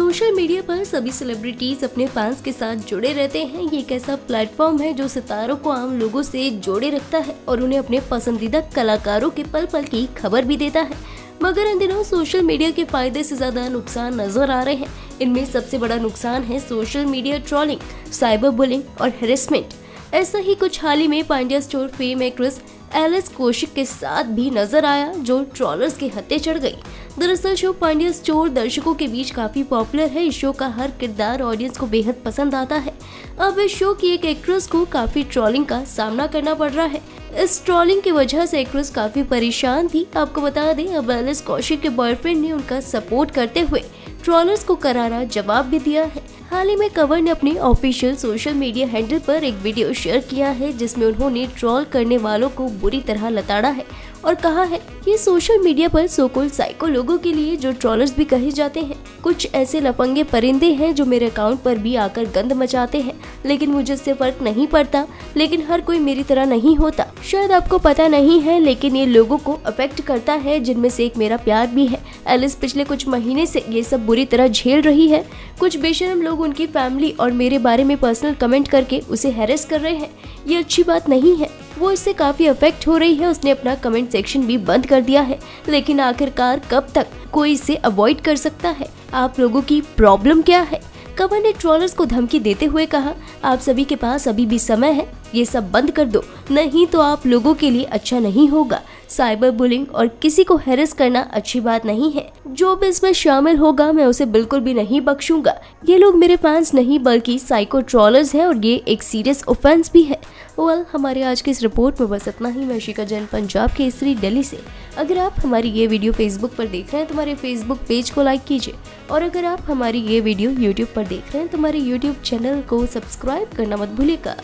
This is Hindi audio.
सोशल मीडिया पर सभी सेलिब्रिटीज अपने फैंस के साथ जुड़े रहते हैं। ये एक ऐसा प्लेटफॉर्म है जो सितारों को आम लोगों से जोड़े रखता है और उन्हें अपने पसंदीदा कलाकारों के पल पल की खबर भी देता है। मगर इन दिनों सोशल मीडिया के फ़ायदे से ज़्यादा नुकसान नज़र आ रहे हैं। इनमें सबसे बड़ा नुकसान है social media trolling cyber bullying और हेरेसमेंट ऐसा ही कुछ हाल ही में Pandya Store fame actress Alice Kaushik के साथ भी नज़र आया, जो ट्रॉलर्स के हत्या चढ़ गई। दरअसल शो पांड्या स्टोर दर्शकों के बीच काफ़ी पॉपुलर है। इस शो का हर किरदार ऑडियंस को बेहद पसंद आता है। अब इस शो की एक एक्ट्रेस को काफ़ी ट्रॉलिंग का सामना करना पड़ रहा है। इस ट्रॉलिंग की वजह से एक्ट्रेस काफ़ी परेशान थी। आपको बता दें, अब एलिस कौशिक के बॉयफ्रेंड ने उनका सपोर्ट करते हुए ट्रॉलर्स को करारा जवाब भी दिया है। हाल ही में कवर ने अपने ऑफिशियल सोशल मीडिया हैंडल पर एक वीडियो शेयर किया है, जिसमें उन्होंने ट्रॉल करने वालों को बुरी तरह लताड़ा है और कहा है कि सोशल मीडिया पर सोकुल साइको लोगों के लिए जो ट्रॉलर्स भी कहे जाते हैं। कुछ ऐसे लपंगे परिंदे हैं जो मेरे अकाउंट पर भी आकर गंद मचाते हैं, लेकिन मुझे इससे फ़र्क नहीं पड़ता, लेकिन हर कोई मेरी तरह नहीं होता। शायद आपको पता नहीं है, लेकिन ये लोगों को अफेक्ट करता है, जिनमें से एक मेरा प्यार भी है। एलिस, पिछले कुछ महीने से ये सब बुरी तरह झेल रही है। कुछ बेशरम लोग उनकी फैमिली और मेरे बारे में पर्सनल कमेंट करके उसे हैरेस कर रहे हैं। ये अच्छी बात नहीं है। वो इससे काफ़ी अफेक्ट हो रही है। उसने अपना कमेंट सेक्शन भी बंद कर दिया है। लेकिन आखिरकार कब तक कोई इसे अवॉइड कर सकता है? आप लोगों की प्रॉब्लम क्या है? कवर ने ट्रॉलर्स को धमकी देते हुए कहा, आप सभी के पास अभी भी समय है। ये सब बंद कर दो। नहीं तो आप लोगों के लिए अच्छा नहीं होगा। साइबर बुलिंग और किसी को हैरेस करना अच्छी बात नहीं है। जो भी इसमें शामिल होगा मैं उसे बिल्कुल भी नहीं बख्शूँगा। ये लोग मेरे फैंस नहीं बल्कि साइको ट्रॉलर्स हैं और ये एक सीरियस ऑफेंस भी है। वेल well, हमारे आज की इस रिपोर्ट में बस इतना ही। मैं शिका जैन पंजाब के इसरी दिल्ली से। अगर आप हमारी ये वीडियो फेसबुक पर देख रहे हैं तो हमारे फेसबुक पेज को लाइक कीजिए। और अगर आप हमारी ये वीडियो यूट्यूब पर देख रहे हैं तो हमारे यूट्यूब चैनल को सब्सक्राइब करना मत भूलिएगा।